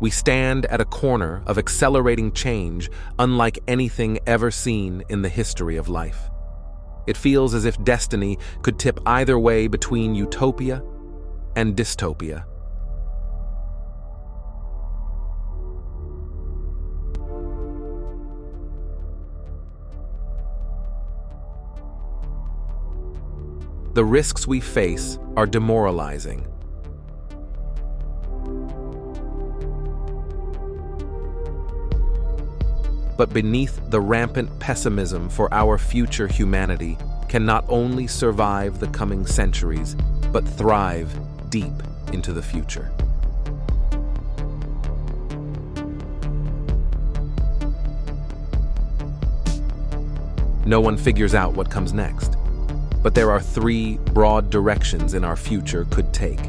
We stand at a corner of accelerating change unlike anything ever seen in the history of life. It feels as if destiny could tip either way between utopia and dystopia. The risks we face are demoralizing. But beneath the rampant pessimism for our future humanity can not only survive the coming centuries, but thrive deep into the future. No one figures out what comes next. But there are three broad directions in our future could take.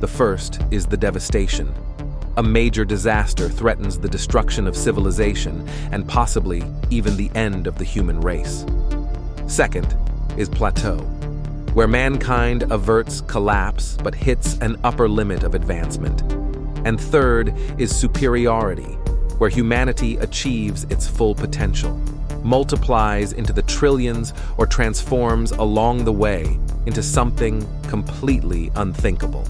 The first is the devastation. A major disaster threatens the destruction of civilization and possibly even the end of the human race. Second is plateau, where mankind averts collapse but hits an upper limit of advancement. And third is superiority, where humanity achieves its full potential multiplies into the trillions or transforms along the way into something completely unthinkable.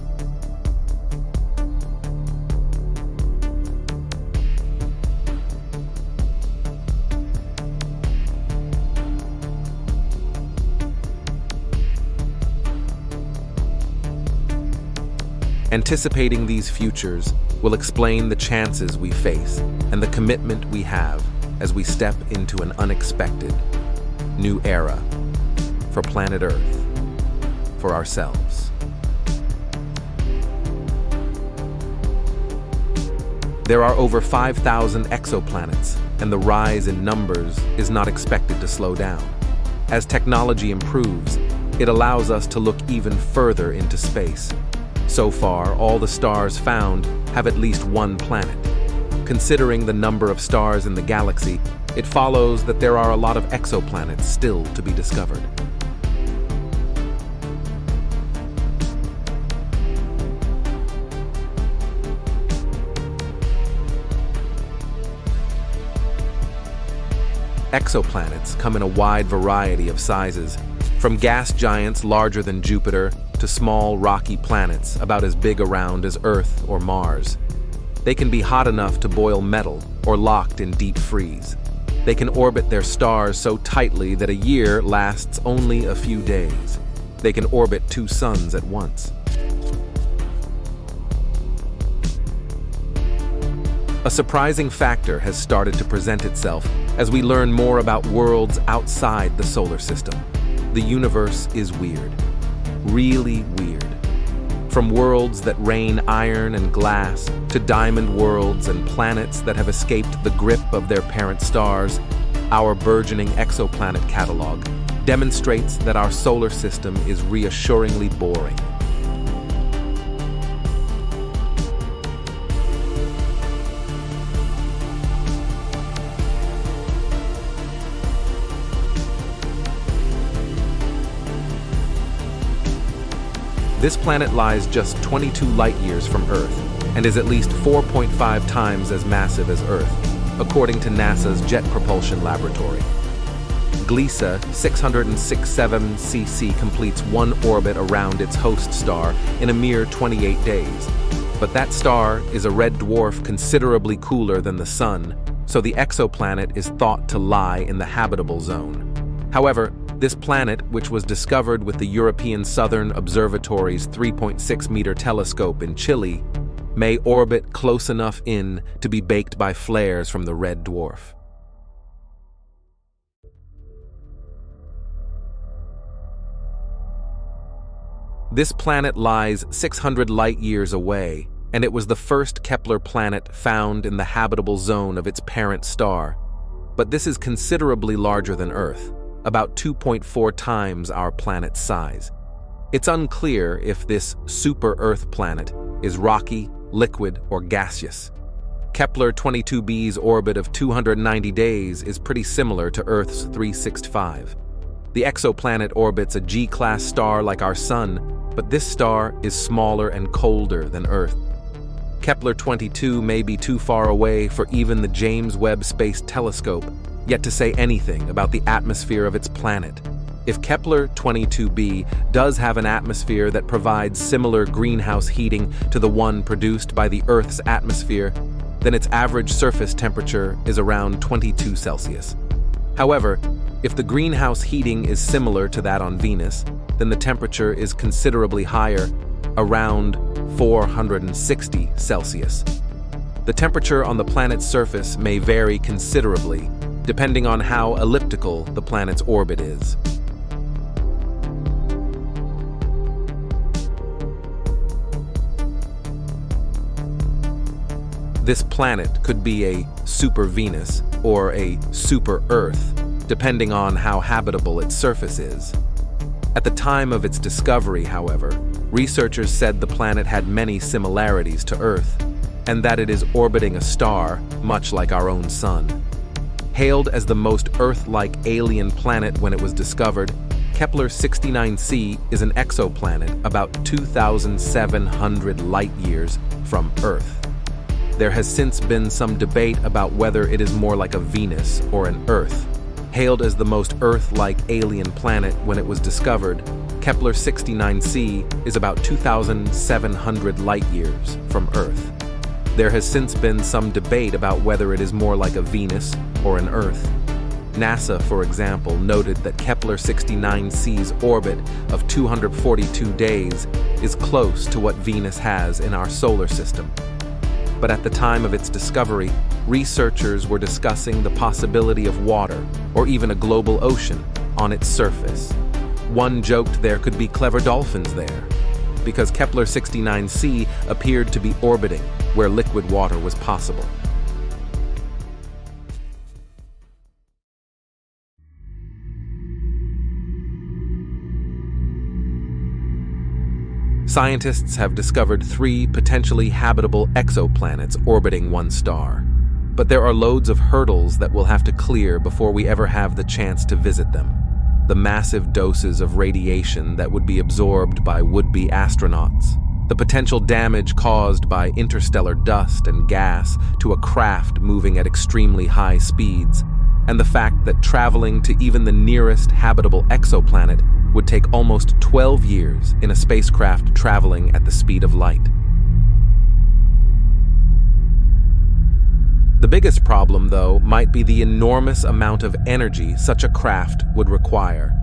Anticipating these futures will explain the chances we face and the commitment we have as we step into an unexpected new era for planet Earth, for ourselves. There are over 5,000 exoplanets, and the rise in numbers is not expected to slow down. As technology improves, it allows us to look even further into space. So far, all the stars found have at least one planet. Considering the number of stars in the galaxy, it follows that there are a lot of exoplanets still to be discovered. Exoplanets come in a wide variety of sizes, from gas giants larger than Jupiter to small rocky planets about as big around as Earth or Mars. They can be hot enough to boil metal or locked in deep freeze. They can orbit their stars so tightly that a year lasts only a few days. They can orbit two suns at once. A surprising factor has started to present itself as we learn more about worlds outside the solar system. The universe is weird. Really weird. From worlds that rain iron and glass, to diamond worlds and planets that have escaped the grip of their parent stars, our burgeoning exoplanet catalog demonstrates that our solar system is reassuringly boring. This planet lies just 22 light-years from Earth and is at least 4.5 times as massive as Earth, according to NASA's Jet Propulsion Laboratory. Gliese 667 cc completes one orbit around its host star in a mere 28 days. But that star is a red dwarf considerably cooler than the Sun, so the exoplanet is thought to lie in the habitable zone. However, this planet, which was discovered with the European Southern Observatory's 3.6-meter telescope in Chile, may orbit close enough in to be baked by flares from the red dwarf. This planet lies 600 light-years away, and it was the first Kepler planet found in the habitable zone of its parent star. But this is considerably larger than Earth about 2.4 times our planet's size. It's unclear if this super-Earth planet is rocky, liquid, or gaseous. Kepler 22b's orbit of 290 days is pretty similar to Earth's 365. The exoplanet orbits a G-class star like our Sun, but this star is smaller and colder than Earth. Kepler-22 may be too far away for even the James Webb Space Telescope yet to say anything about the atmosphere of its planet. If Kepler-22b does have an atmosphere that provides similar greenhouse heating to the one produced by the Earth's atmosphere, then its average surface temperature is around 22 Celsius. However, if the greenhouse heating is similar to that on Venus, then the temperature is considerably higher, around 460 Celsius. The temperature on the planet's surface may vary considerably, depending on how elliptical the planet's orbit is. This planet could be a super Venus or a super Earth, depending on how habitable its surface is. At the time of its discovery, however, researchers said the planet had many similarities to Earth, and that it is orbiting a star much like our own sun. Hailed as the most Earth-like alien planet when it was discovered, Kepler-69c is an exoplanet about 2,700 light-years from Earth. There has since been some debate about whether it is more like a Venus or an Earth. Hailed as the most Earth-like alien planet when it was discovered, Kepler-69c is about 2,700 light-years from Earth. There has since been some debate about whether it is more like a Venus or an Earth. NASA, for example, noted that Kepler-69c's orbit of 242 days is close to what Venus has in our solar system but at the time of its discovery, researchers were discussing the possibility of water, or even a global ocean, on its surface. One joked there could be clever dolphins there, because Kepler-69c appeared to be orbiting where liquid water was possible. Scientists have discovered three potentially habitable exoplanets orbiting one star. But there are loads of hurdles that we'll have to clear before we ever have the chance to visit them. The massive doses of radiation that would be absorbed by would-be astronauts, the potential damage caused by interstellar dust and gas to a craft moving at extremely high speeds, and the fact that traveling to even the nearest habitable exoplanet would take almost 12 years in a spacecraft traveling at the speed of light. The biggest problem, though, might be the enormous amount of energy such a craft would require.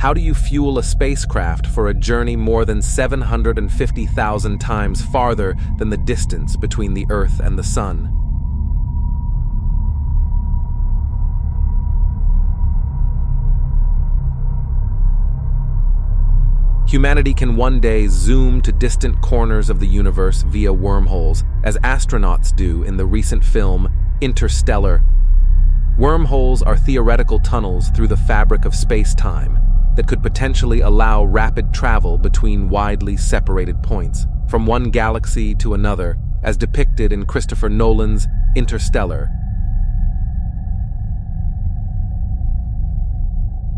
How do you fuel a spacecraft for a journey more than 750,000 times farther than the distance between the Earth and the Sun? Humanity can one day zoom to distant corners of the universe via wormholes, as astronauts do in the recent film Interstellar. Wormholes are theoretical tunnels through the fabric of space-time that could potentially allow rapid travel between widely separated points, from one galaxy to another, as depicted in Christopher Nolan's Interstellar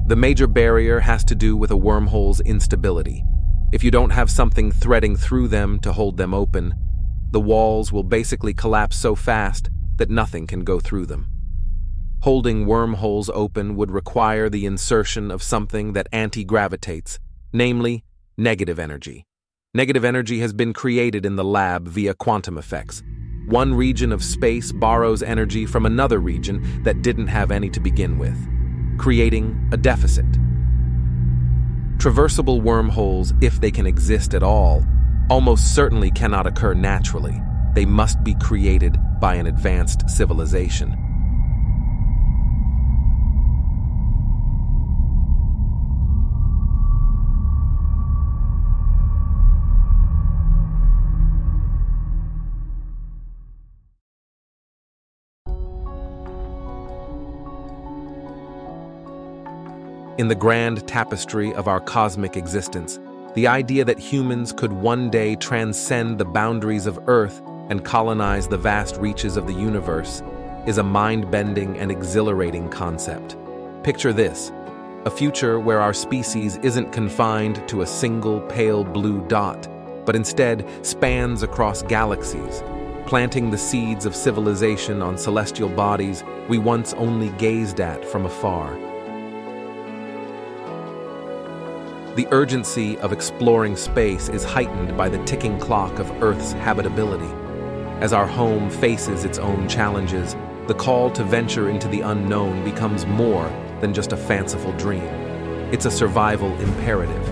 The major barrier has to do with a wormhole's instability. If you don't have something threading through them to hold them open, the walls will basically collapse so fast that nothing can go through them. Holding wormholes open would require the insertion of something that anti-gravitates, namely, negative energy. Negative energy has been created in the lab via quantum effects. One region of space borrows energy from another region that didn't have any to begin with creating a deficit. Traversable wormholes, if they can exist at all, almost certainly cannot occur naturally. They must be created by an advanced civilization. In the grand tapestry of our cosmic existence, the idea that humans could one day transcend the boundaries of Earth and colonize the vast reaches of the universe is a mind-bending and exhilarating concept. Picture this, a future where our species isn't confined to a single pale blue dot, but instead spans across galaxies, planting the seeds of civilization on celestial bodies we once only gazed at from afar. The urgency of exploring space is heightened by the ticking clock of Earth's habitability. As our home faces its own challenges, the call to venture into the unknown becomes more than just a fanciful dream. It's a survival imperative.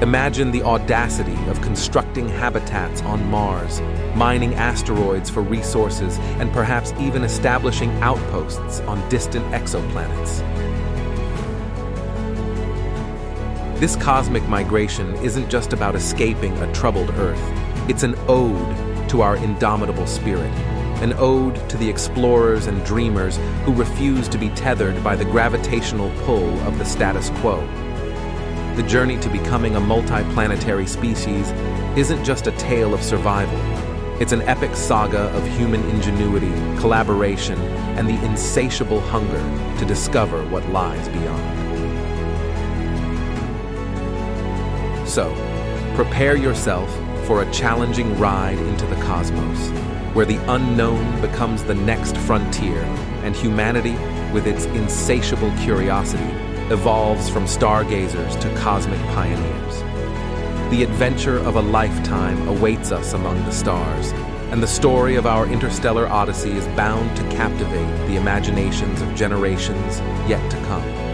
Imagine the audacity of constructing habitats on Mars, mining asteroids for resources, and perhaps even establishing outposts on distant exoplanets. This cosmic migration isn't just about escaping a troubled Earth. It's an ode to our indomitable spirit, an ode to the explorers and dreamers who refuse to be tethered by the gravitational pull of the status quo. The journey to becoming a multiplanetary species isn't just a tale of survival. It's an epic saga of human ingenuity, collaboration, and the insatiable hunger to discover what lies beyond. So, prepare yourself for a challenging ride into the cosmos, where the unknown becomes the next frontier, and humanity, with its insatiable curiosity, evolves from stargazers to cosmic pioneers. The adventure of a lifetime awaits us among the stars, and the story of our interstellar odyssey is bound to captivate the imaginations of generations yet to come.